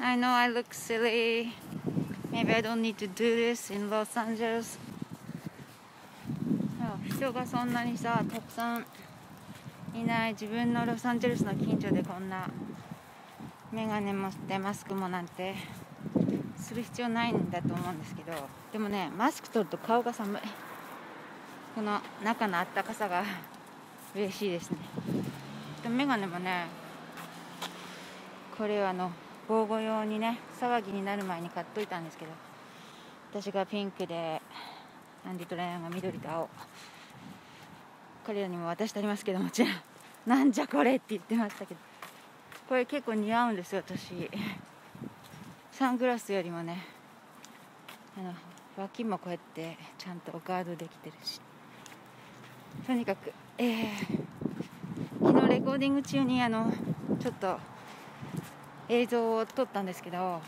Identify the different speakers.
Speaker 1: I know I look silly. Maybe I don't need to do this in Los Angeles. 人がそんなにさ、たくさんいない自分のロサンゼルスの近所でこんなメガネもしてマスクもなんてする必要ないんだと思うんですけどでもねマスク取ると顔が寒いこの中のあったかさが嬉しいですねでメガネもねこれはあの防護用にね騒ぎになる前に買っといたんですけど私がピンクでアンディ・トライアンが緑と青彼らにも渡してありますけどもちろん。なんじゃこれって言ってましたけど。これ結構似合うんですよ私。サングラスよりもねあの脇もこうやってちゃんとガードできてるし。とにかくえー、昨日レコーディング中にあのちょっと映像を撮ったんですけど